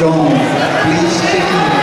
John, please take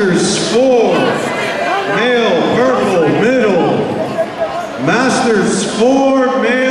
Masters 4, male purple middle. Masters 4, male.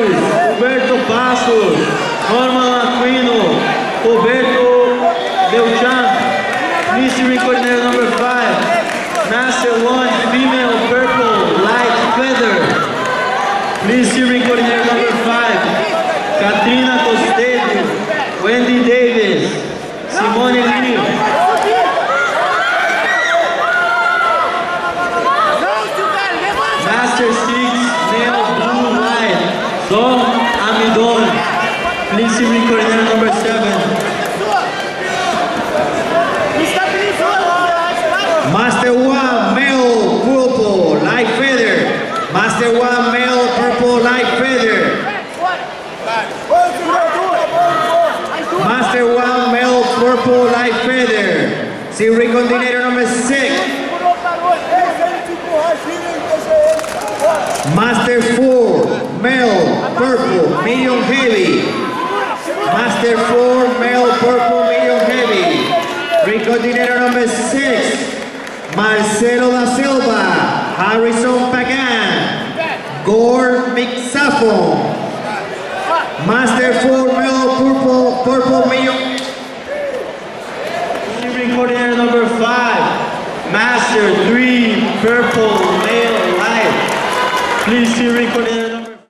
Rios, Roberto Passos, Norma Aquino, Roberto Purple Light Feather. Si Coordinator number 6. Master 4, male, purple, medium heavy. Master 4, male, purple, medium heavy. Recoordinator number 6, Marcelo da Silva, Harrison Pagan, Gore McSaffon. Master 4, male, purple, purple, medium Purple Male light. Please hear it